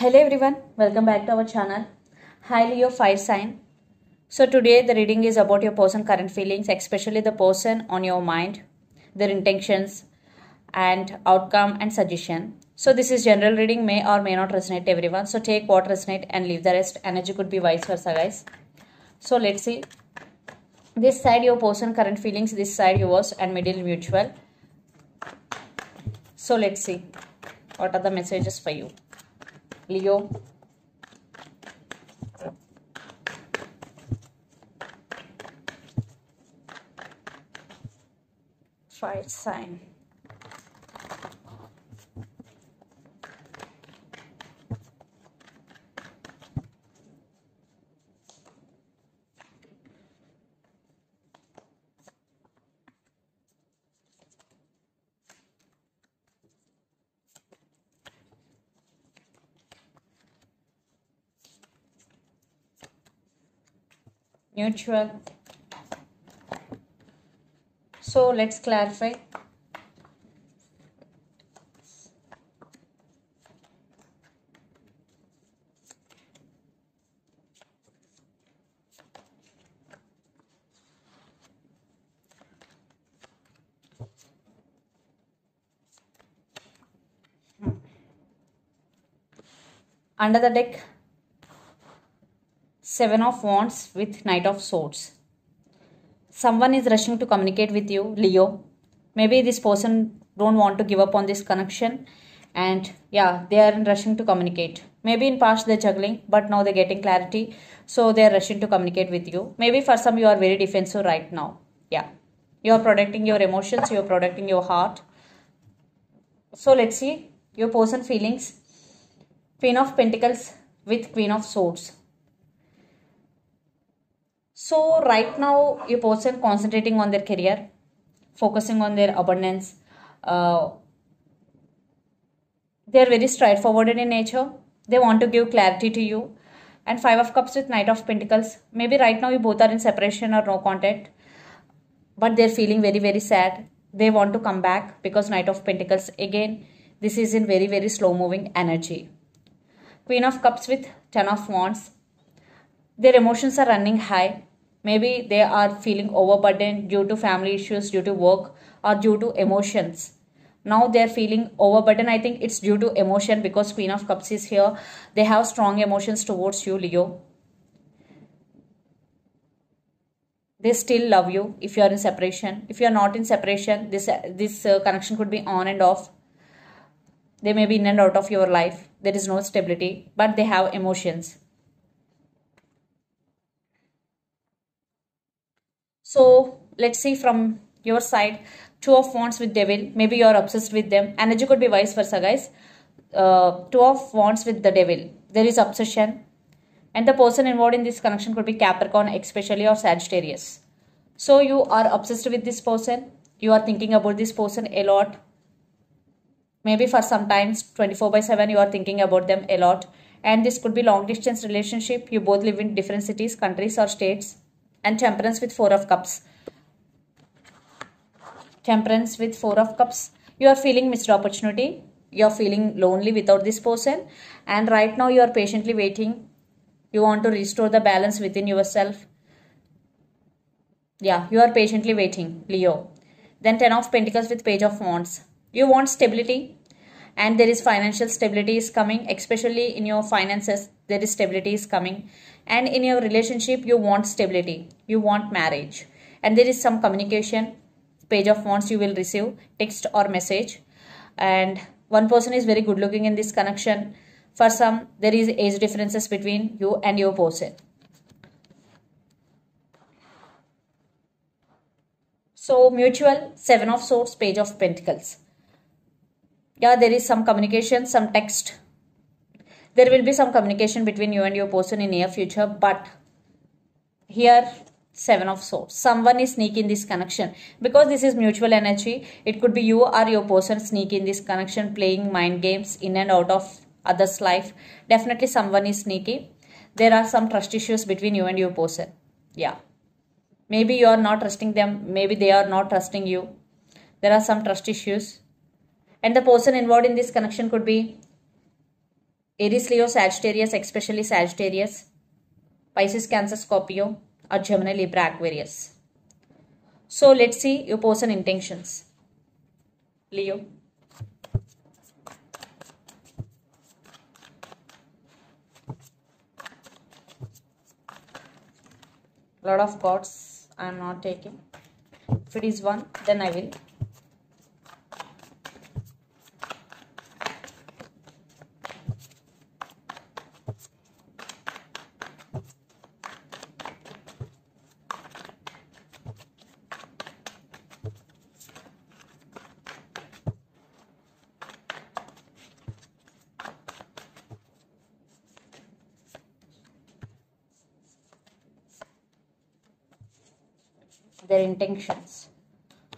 Hello everyone, welcome back to our channel. Hi Leo Fire Sign. So today the reading is about your person current feelings, especially the person on your mind, their intentions and outcome and suggestion. So this is general reading may or may not resonate everyone. So take what resonate and leave the rest. Energy could be vice versa guys. So let's see. This side your person current feelings, this side yours and middle mutual. So let's see what are the messages for you. Leo. Fire sign. Neutral. So let's clarify. Under the deck, Seven of Wands with Knight of Swords. Someone is rushing to communicate with you, Leo. Maybe this person don't want to give up on this connection and yeah, they are in rushing to communicate. Maybe in past they're juggling, but now they're getting clarity. So they're rushing to communicate with you. Maybe for some you are very defensive right now. Yeah. You are protecting your emotions, you are protecting your heart. So let's see your person feelings. Queen of Pentacles with Queen of Swords. So right now, your person concentrating on their career, focusing on their abundance. Uh, they are very straightforward in nature. They want to give clarity to you. And Five of Cups with Knight of Pentacles. Maybe right now you both are in separation or no contact. But they're feeling very, very sad. They want to come back because Knight of Pentacles. Again, this is in very, very slow moving energy. Queen of Cups with Ten of Wands. Their emotions are running high Maybe they are feeling overburdened due to family issues, due to work, or due to emotions. Now they are feeling overburdened. I think it's due to emotion because Queen of Cups is here. They have strong emotions towards you, Leo. They still love you if you are in separation. If you are not in separation, this, this uh, connection could be on and off. They may be in and out of your life. There is no stability, but they have emotions. So let's see from your side, two of wands with devil. Maybe you're obsessed with them. Energy could be vice versa, guys. Uh, two of wands with the devil. There is obsession. And the person involved in this connection could be Capricorn, especially or Sagittarius. So you are obsessed with this person. You are thinking about this person a lot. Maybe for some times 24 by 7 you are thinking about them a lot. And this could be long distance relationship. You both live in different cities, countries or states and temperance with four of cups. Temperance with four of cups. You are feeling missed opportunity. You are feeling lonely without this person. And right now you are patiently waiting. You want to restore the balance within yourself. Yeah you are patiently waiting leo. Then ten of pentacles with page of wands. You want stability and there is financial stability is coming especially in your finances there is stability is coming. And in your relationship you want stability you want marriage. And there is some communication page of wands you will receive text or message. And one person is very good looking in this connection. For some there is age differences between you and your person. So mutual seven of swords page of pentacles yeah there is some communication some text. There will be some communication between you and your person in near future but here seven of swords. Someone is sneaking this connection. Because this is mutual energy it could be you or your person sneaking in this connection playing mind games in and out of others life. Definitely someone is sneaky. There are some trust issues between you and your person. Yeah. Maybe you are not trusting them. Maybe they are not trusting you. There are some trust issues and the person involved in this connection could be Aries, Leo, Sagittarius, especially Sagittarius, Pisces, Cancer, Scorpio, or Gemini, Libra, Aquarius. So let's see your person intentions. Leo. Lot of cards I am not taking. If it is one, then I will. Their intentions.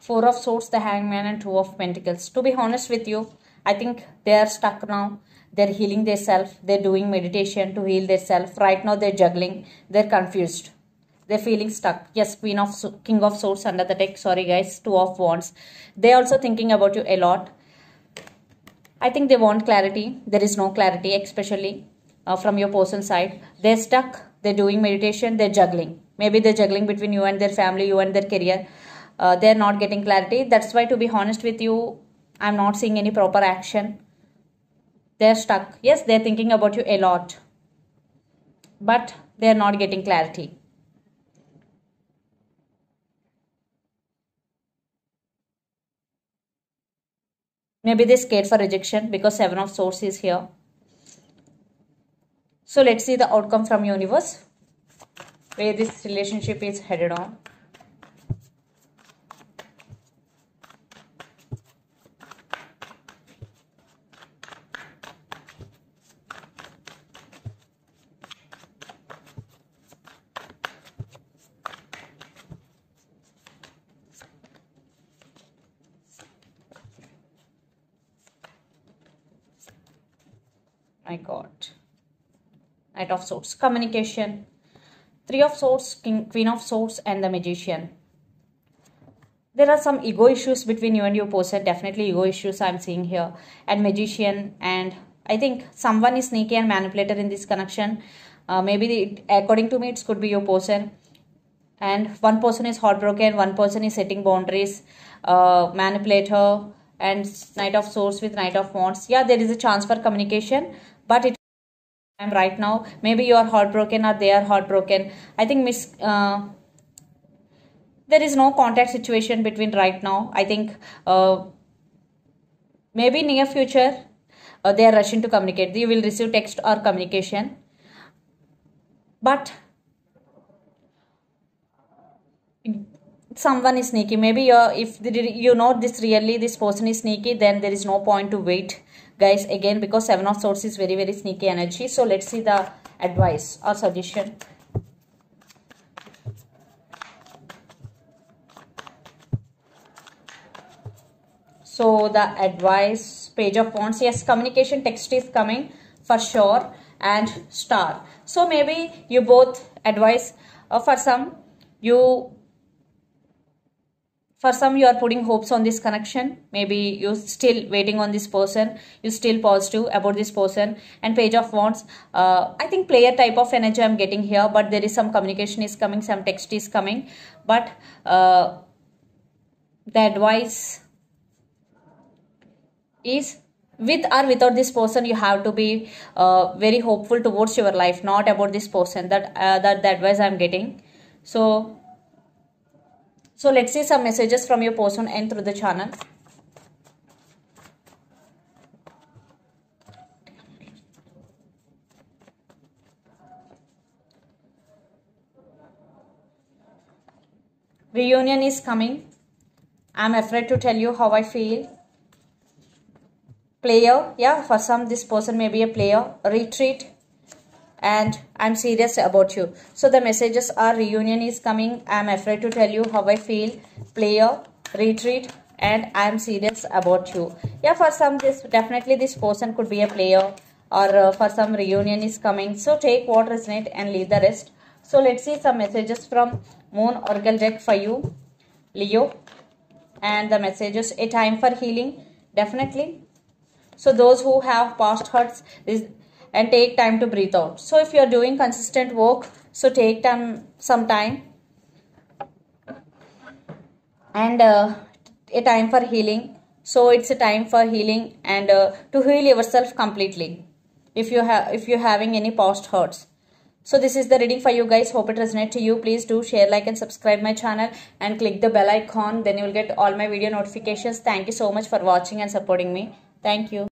Four of Swords, the Hangman, and Two of Pentacles. To be honest with you, I think they are stuck now. They're healing themselves. They're doing meditation to heal themselves. Right now, they're juggling. They're confused. They're feeling stuck. Yes, Queen of King of Swords under the deck. Sorry, guys. Two of Wands. They're also thinking about you a lot. I think they want clarity. There is no clarity, especially uh, from your person side. They're stuck. They're doing meditation. They're juggling maybe they're juggling between you and their family you and their career. Uh, they're not getting clarity. That's why to be honest with you i'm not seeing any proper action. They're stuck. Yes they're thinking about you a lot but they're not getting clarity. Maybe they're scared for rejection because seven of swords is here. So let's see the outcome from universe where this relationship is headed on. I got knight of swords. Communication Three of Swords, King, Queen of Swords and the Magician. There are some ego issues between you and your person. Definitely ego issues I'm seeing here. And Magician and I think someone is sneaky and manipulator in this connection. Uh, maybe the, according to me it could be your person. And one person is heartbroken, one person is setting boundaries, uh, manipulator and Knight of Swords with Knight of Wands. Yeah, there is a chance for communication, but it right now. Maybe you are heartbroken or they are heartbroken. I think miss uh, there is no contact situation between right now. I think uh, maybe near future uh, they are rushing to communicate. You will receive text or communication. But someone is sneaky. Maybe you if you know this really this person is sneaky then there is no point to wait guys again because seven of swords is very very sneaky energy. So let's see the advice or suggestion. So the advice page of wands. Yes communication text is coming for sure and star. So maybe you both advise uh, for some you for some you are putting hopes on this connection. Maybe you're still waiting on this person. You're still positive about this person. And page of wands uh, i think player type of energy i'm getting here but there is some communication is coming some text is coming. But uh, the advice is with or without this person you have to be uh, very hopeful towards your life not about this person. That uh, that the advice i'm getting. So so let's see some messages from your person and through the channel. Reunion is coming. I'm afraid to tell you how I feel. Player, yeah, for some this person may be a player. Retreat, and I'm serious about you. So the messages are reunion is coming. I'm afraid to tell you how I feel. Player, retreat and I'm serious about you. Yeah, for some this definitely this person could be a player or uh, for some reunion is coming. So take what resonate and leave the rest. So let's see some messages from Moon Oracle deck for you, Leo. And the messages, a time for healing, definitely. So those who have past hurts, this and take time to breathe out. So if you are doing consistent work so take time some time. And uh, a time for healing. So it's a time for healing and uh, to heal yourself completely. If you have if you're having any past hurts. So this is the reading for you guys. Hope it resonates to you. Please do share like and subscribe my channel and click the bell icon. Then you will get all my video notifications. Thank you so much for watching and supporting me. Thank you